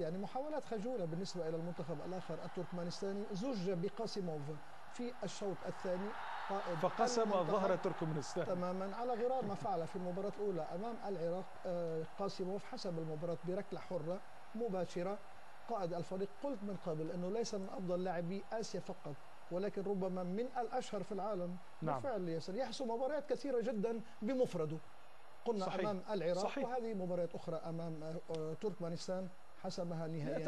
يعني محاولات خجولة بالنسبة إلى المنتخب الآخر التركمانستاني زج بقاسيموف في الشوط الثاني قائد فقسم ظهر تركمانستان تماما على غرار ما فعل في المباراة الأولى أمام العراق آه، قاسيموف حسب المباراة بركلة حرة مباشرة قائد الفريق قلت من قبل أنه ليس من أفضل لاعبي آسيا فقط ولكن ربما من الأشهر في العالم نعم. بالفعل ياسر يحسم مباريات كثيرة جدا بمفرده قلنا صحيح. أمام العراق صحيح. وهذه مباريات أخرى أمام آه، تركمانستان حسمها نهائيا